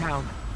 town.